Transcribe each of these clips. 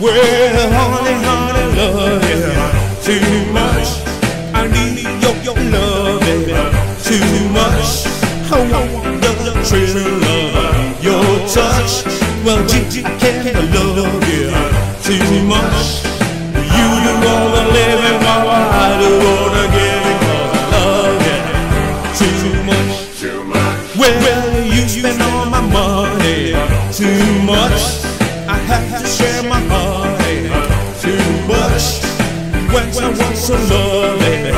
Well, honey, honey, love it too much. I need your, your love too much. I want the thrill of your touch. Well, Gigi can't love you too much. You do all the living while I do all the giving. Love you too much. Too much. Well. When someone's love, baby.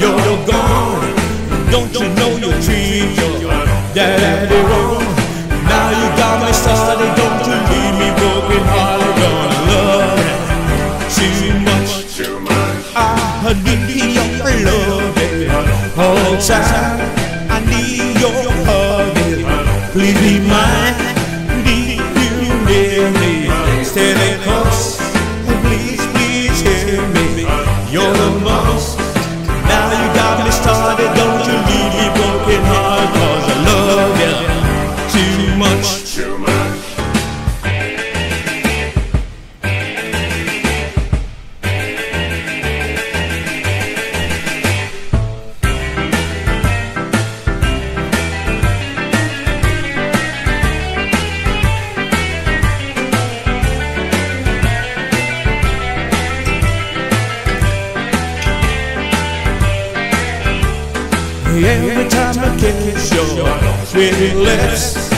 you're gone. Don't you know you treat your daddy wrong? Now you got me started. Don't you leave me broken hearted. Gonna love too much. I need your love, baby. all time. I need your hugging. Please be mine. Every time I kiss your sweet lips,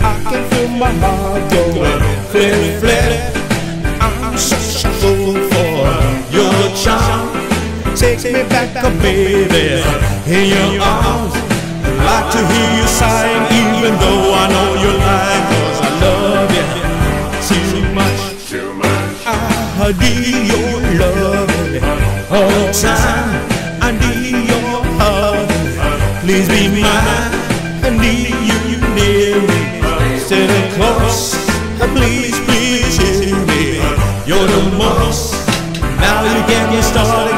I can feel my heart going flip, flip. I'm such a fool for your charm. Take me back, baby, in your arms. I like to hear you sighing, even though I know you're lying, 'cause I love you too much. Too much. I need your love all the time. Be. I need you near me. Sitting close. Please, please hear me. You're the most. Now you get me started.